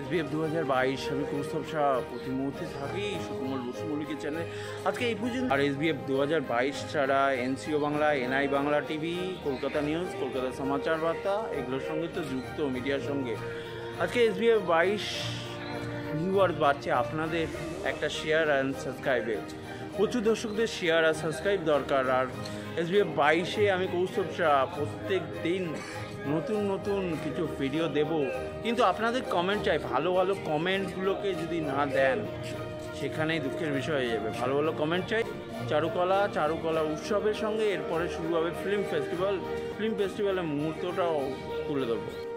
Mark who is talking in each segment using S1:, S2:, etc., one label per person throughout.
S1: SBF দু হাজার বাইশ, আমি কৌস্তব শাহ, প্রতি মুহূর্তে থাকি সুকুমল বসু মল্লিকের চ্যানেল আজকে এই পর্যন্ত আর এসবিএফ দু হাজার বাইশ ছাড়া এনসিও বাংলা এনআই বাংলা টিভি কলকাতা নিউজ কলকাতা সমাচার বার্তা, এগুলোর সঙ্গে তো যুক্ত মিডিয়ার সঙ্গে। আজকে এসবিএফ বাইশ ভিউয়ার্স বাড়ছে। আপনাদের একটা শেয়ার অ্যান্ড সাবস্ক্রাইবে প্রচুর দর্শকদের শেয়ার আর সাবস্ক্রাইব দরকার। আর এস এসবিএফ বাইশে আমি কৌস্তব শাহ, প্রত্যেক দিন নতুন নতুন কিছু ভিডিও দেব। কিন্তু আপনাদের কমেন্ট চাই, ভালো ভালো কমেন্টগুলোকে যদি না দেন, সেখানেই দুঃখের বিষয় হয়ে যাবে। ভালো ভালো কমেন্ট চাই। চারুকলা চারুকলা উৎসবের সঙ্গে এরপরে শুরু হবে ফিল্ম ফেস্টিভ্যাল ফিল্ম ফেস্টিভ্যালের মুহূর্তটাও তুলে ধরবো।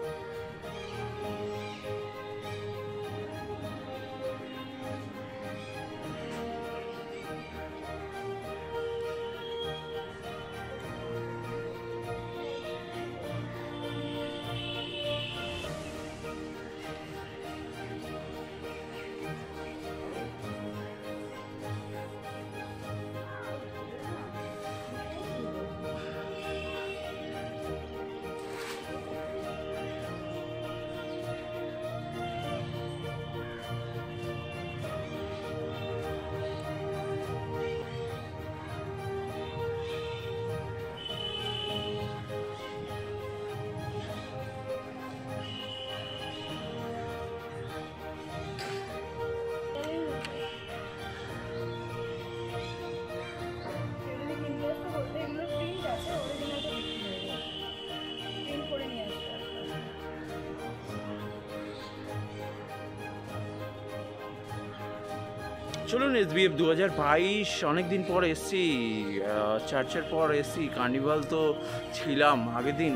S1: চলুন এস বিএফ দু হাজার বাইশ, অনেকদিন পর এসছি চার্চের পর এসছি কার্নিভাল তো ছিলাম আগের দিন।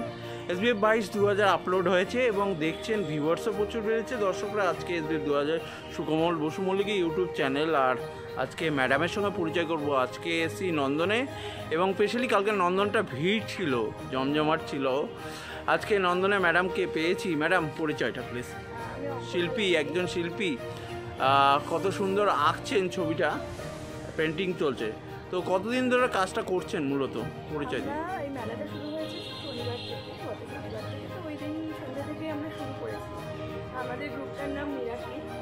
S1: এস বিএফ বাইশ দু হাজার আপলোড হয়েছে এবং দেখছেন ভিউয়ার্সও প্রচুর বেড়েছে। দর্শকরা আজকে এস বিএফ দু হাজার সুকমল বসু মল্লিকের ইউটিউব চ্যানেল আর আজকে ম্যাডামের সঙ্গে পরিচয় করব। আজকে এসছি নন্দনে এবং স্পেশালি কালকে নন্দনটা ভিড় ছিল, জমজমাট ছিল। আজকে নন্দনে ম্যাডামকে পেয়েছি। ম্যাডাম পরিচয়টা প্লিজ শিল্পী, একজন শিল্পী। কত সুন্দর আঁকছেন ছবিটা পেন্টিং চলছে। তো কতদিন ধরে কাজটা করছেন মূলত পরিচয় দিন।
S2: আমাদের গ্রুপটার নাম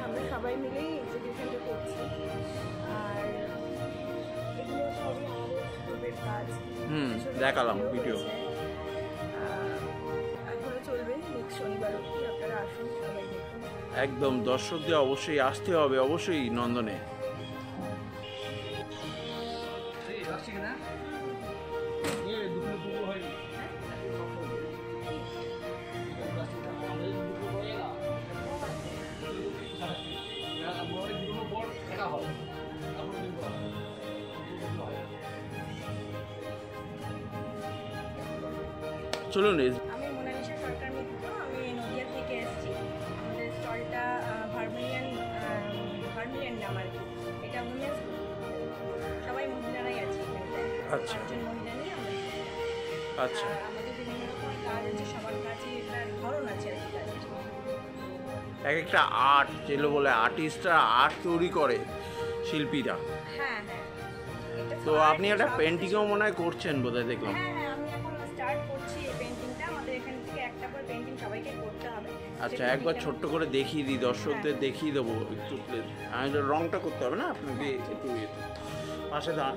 S2: আমরা সবাই মিলেই এক্সিবিশনটা করছি। আর
S1: হুম, দেখালাম
S2: ভিডিও
S1: একদম দর্শকদের অবশ্যই আসতে হবে অবশ্যই নন্দনে। চলুন আচ্ছা
S2: আর আর
S1: এক একটা আর্ট, যেগুলো বলে আর্টিস্টরা আর্ট তৈরি করে শিল্পীরা
S2: এটা
S1: তো আপনি একটা পেন্টিংও মনে হয় করছেন বোধহয় দেখলাম আচ্ছা একবার
S2: ঠিক
S1: ছোট্ট করে দেখিয়ে দিই, দর্শকদের। দেখিয়ে দেবো একটু আমি তো রংটা করতে হবে না, আপনাকে একটু ইয়ে। পাশে দাঁড়ান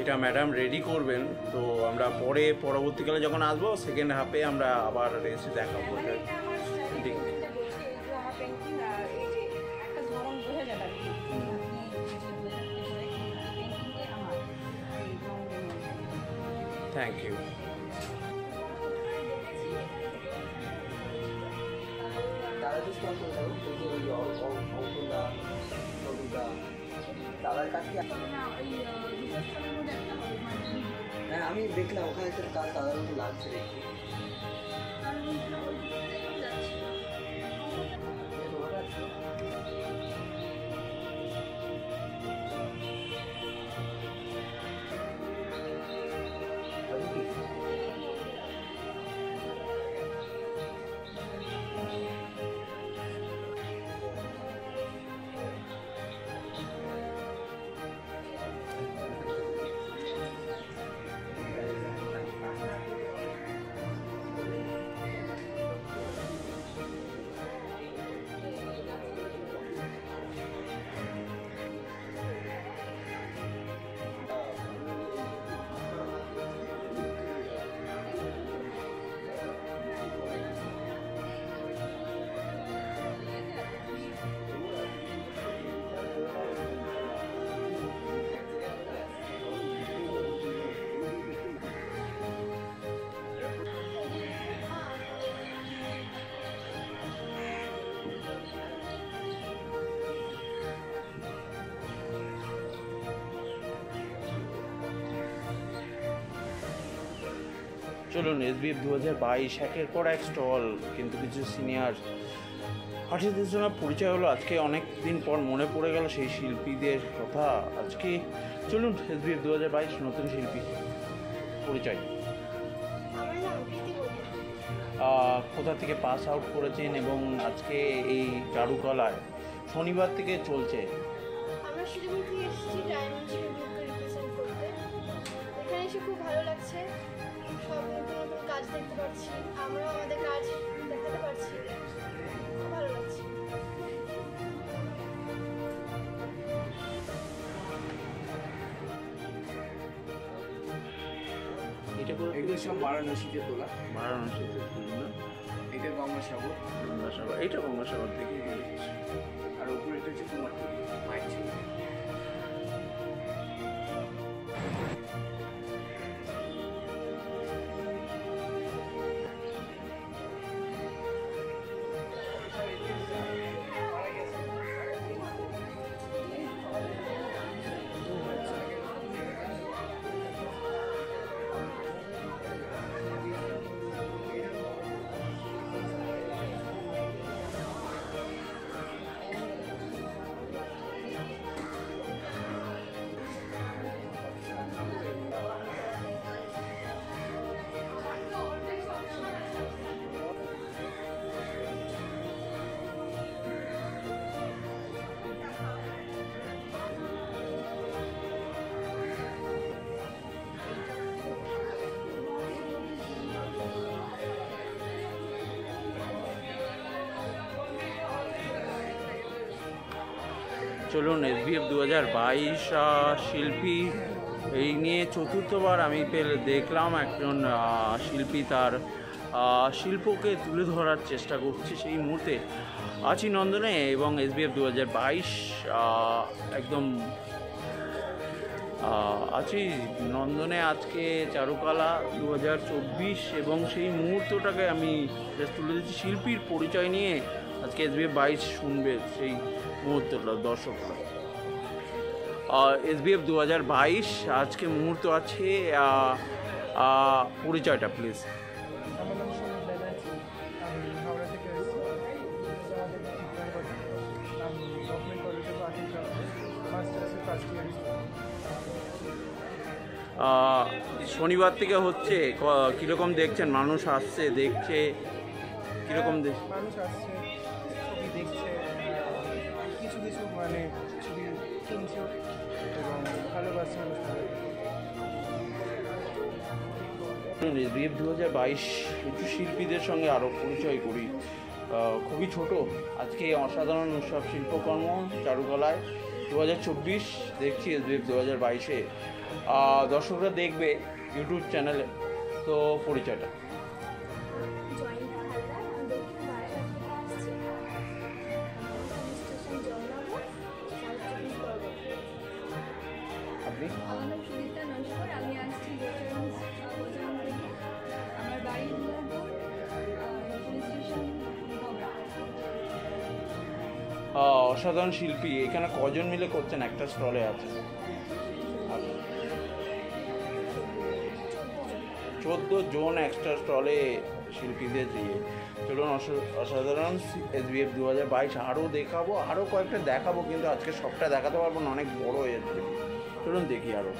S1: এটা ম্যাডাম রেডি করবেন তো আমরা পরে পরবর্তীকালে যখন আসব সেকেন্ড হাফে আমরা আবার এসে দেখা
S2: মানে এটা আমার style
S1: ঠিক।
S2: painting টা যে আমার painting আর এই যে একটা ধরন বোঝা যাবে আর কি। আপনি এই যে বোঝাতে পারে, painting টাই আমার এই রঙের মধ্যে।
S1: থ্যাংক ইউ
S3: তারা দাদার কাছে
S2: মানে
S3: হ্যাঁ আমি দেখলাম ওখানে একটা কাজ দাদার মতো লাগছে দেখতে।
S1: চলুন এস বি এফ দু হাজার বাইশ একের পর এক স্টল। কিন্তু কিছু সিনিয়র আর্টিস্টদের জন্য পরিচয় হলো। আজকে অনেক দিন পর মনে পড়ে গেল সেই শিল্পীদের কথা। আজকে চলুন এস বি এফ দু হাজার বাইশ নতুন শিল্পী পরিচয়। কোথা থেকে পাস আউট করেছেন এবং আজকে এই চারুকলায় শনিবার থেকে চলছে?
S4: এখানে এসে খুব ভালো লাগছে। সব নতুন নতুন কাজ দেখতে পাচ্ছি আমরাও আমাদের কাজ দেখাতে পারছি। খুব ভালো লাগছে।
S1: এটা
S3: এগুলো সব বারাণসীতে তোলা।
S1: বারাণসীতে তুলি।
S3: এটা গঙ্গাসাগর।
S1: গঙ্গাসাগর এইটা গঙ্গাসাগর থেকে
S3: আর উপরে এটা হচ্ছে কুমার মায়ের
S1: চলুন এস বি এফ দু হাজার বাইশ শিল্পী। এই নিয়ে চতুর্থবার আমি পেলে দেখলাম একজন শিল্পী তার শিল্পকে তুলে ধরার চেষ্টা করছে সেই মুহূর্তে। আছি নন্দনে এবং এস বি এফ দু হাজার বাইশ একদম আছি নন্দনে আজকে চারুকলা দু হাজার চব্বিশ এবং সেই মুহূর্তটাকে আমি তুলে দিচ্ছি শিল্পীর পরিচয় নিয়ে আজকে এস বি এফ বাইশ শুনবে সেই মুহূর্তটা দর্শকরা। এফ দু হাজার বাইশ, আজকে মুহূর্ত আছে পরিচয়টা প্লিজ শনিবার থেকে হচ্ছে কীরকম দেখছেন? মানুষ আসছে, দেখছে, কীরকম
S5: মানুষ আসছে। দেখছে কিছু কিছু মানে ছবি কিনছে এবং ভালোবাসছে
S1: দু হাজার বাইশ কিছু শিল্পীদের সঙ্গে আরও পরিচয় করি। খুবই ছোট। আজকে অসাধারণ উৎসব শিল্পকর্ম চারুকলায় দু হাজার চব্বিশ দেখছি এসবিএফ দু হাজার বাইশে। দর্শকরা দেখবে ইউটিউব চ্যানেলে। তো পরিচয়টা। অসাধারণ শিল্পী। এখানে কজন মিলে করছেন? একটা স্টলে আছে। চোদ্দ জন একটা স্টলে শিল্পীদের দিয়ে। চলুন, অসা- অসাধারণ এস বি এফ দু হাজার বাইশ। আরও দেখাবো আরও কয়েকটা দেখাবো, কিন্তু আজকে সবটা দেখাতে পারব না, অনেক বড় হয়ে যাচ্ছে। চলুন দেখি আরও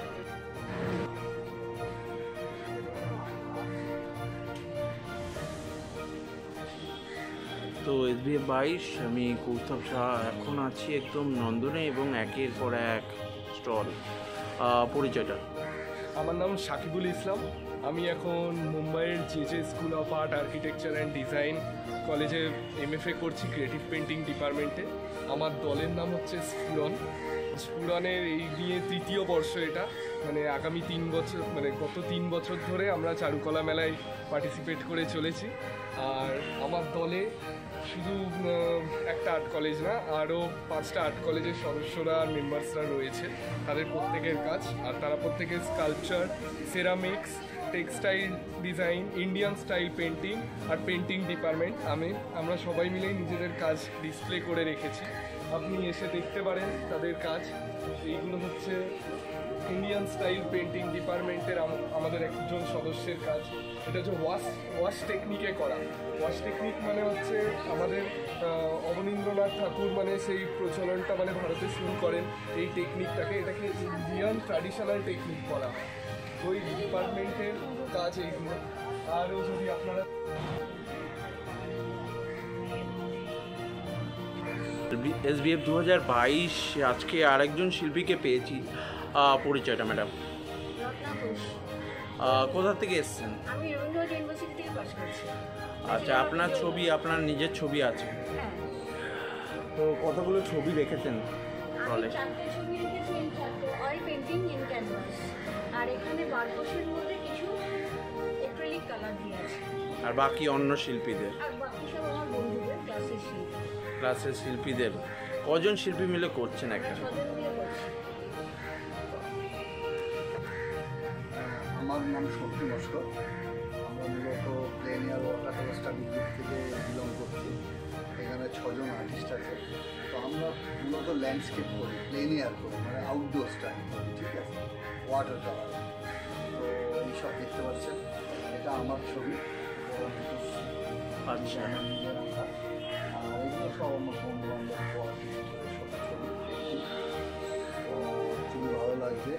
S1: তো এস বি এফ বাইশ, আমি কৌস্তব শাহ এখন আছি একদম নন্দনে এবং একের পর এক স্টল। পরিচয়টা।
S6: আমার নাম সাকিবুল ইসলাম। আমি এখন মুম্বাইয়ের J school of art architecture and design কলেজে এমএফএ করছি ক্রিয়েটিভ পেন্টিং ডিপার্টমেন্টে আমার দলের নাম হচ্ছে স্ফুরন স্ফুরনের এই নিয়ে তৃতীয় বর্ষ এটা। মানে আগামী তিন বছর মানে গত তিন বছর ধরে আমরা চারুকলা মেলায় পার্টিসিপেট করে চলেছি। আর আমার দলে শুধু একটা আর্ট কলেজ না, আরও পাঁচটা আর্ট কলেজের সদস্যরা আর মেম্বার্সরা রয়েছে তাদের প্রত্যেকের কাজ। আর তারা প্রত্যেকের sculpture ceramics textile design Indian style painting আর পেন্টিং ডিপার্টমেন্ট আমি, আমরা সবাই মিলেই নিজেদের কাজ ডিসপ্লে করে রেখেছি। আপনি এসে দেখতে পারেন তাদের কাজ। এইগুলো হচ্ছে ইন্ডিয়ান স্টাইল পেন্টিং ডিপার্টমেন্টের আমাদের একজন সদস্যের কাজ। এটা হচ্ছে ওয়াশ ওয়াশ টেকনিকে করা। ওয়াশ টেকনিক মানে হচ্ছে আমাদের অবনীন্দ্রনাথ ঠাকুর মানে সেই প্রচলনটা মানে ভারতে শুরু করেন। এই টেকনিকটাকে এটাকে ইন্ডিয়ান ট্র্যাডিশনাল টেকনিক হয়। ওই ডিপার্টমেন্টের কাজ এইগুলো। আরও যদি আপনারা
S1: এস বি এফ দু হাজার বাইশ আজকে আরেকজন শিল্পীকে পেয়েছি পরিচয়টা ম্যাডাম। কোথা থেকে এসছেন? আচ্ছা আপনার ছবি আপনার নিজের ছবি আছে?
S2: হ্যাঁ।
S1: তো কতগুলো ছবি রেখেছেন
S2: ক্যানভাস আর এখানে বারকোশের মধ্যে কিছু অ্যাক্রিলিক কালার দিয়ে আছে
S1: আর বাকি অন্য শিল্পীদের?
S2: আর বাকি সব আমার বন্ধুদের ক্লাসের শিল্পী
S1: ক্লাসের শিল্পীদের কজন শিল্পী মিলে করছেন একটা?
S7: আমার নাম শক্তি নস্কর আমরা মূলত plein air water study group থেকে বিলং করছি। এখানে ছজন আর্টিস্ট আছে। তো আমরা মূলত ল্যান্ডস্কেপ করি প্লেনিয়ার করি মানে আউটডোর স্টাডি করি ঠিক আছে? ওয়াটার কালার তো এইসব দেখতে পাচ্ছেন। এটা আমার ছবি।
S1: আচ্ছা।
S7: সব আমার বন্ধু ভালো লাগছে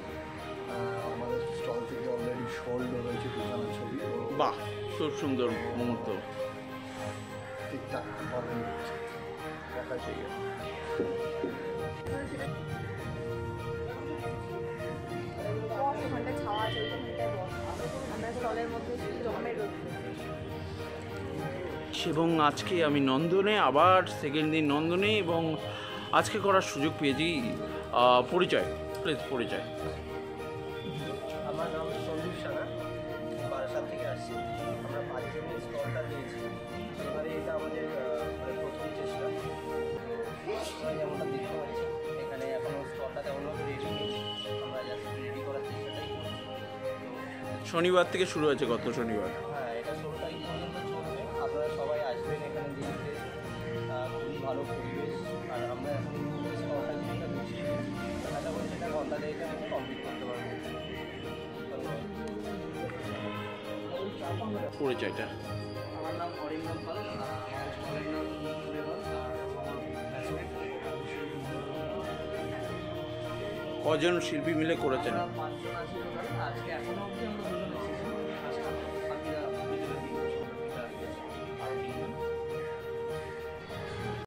S7: আমাদের স্টল থেকে অলরেডি সোল্ড ছবি
S1: বাহ খুব সুন্দর মুহূর্ত
S7: ঠিকঠাক দেখা
S2: আমরা স্টলের মধ্যে জমে রয়েছি
S1: এবং আজকে আমি নন্দনে আবার সেকেন্ড দিন নন্দনে এবং আজকে করার সুযোগ পেয়েছি পরিচয় প্লিজ পরিচয়।
S3: আমার নাম সন্দীপ সানা বারাসাত থেকে আসছি। আমরা পাঁচজন দিয়েছি এবারে এটা আমাদের মানে প্রথম চেষ্টা। যেমনটা দেখতে পাচ্ছেন এখানে এখনও রেডি আমরা রেডি করার চেষ্টাটাই
S1: শনিবার থেকে শুরু হয়েছে গত শনিবার।
S3: কমপ্লিট করতে পারব
S1: পরিচয়টা।
S3: আমার নাম অরিন্দম পাল আমার স্টলের নাম সুরে পাল আর আমার ব্যাচমেট
S1: কজন শিল্পী মিলে করেছেন?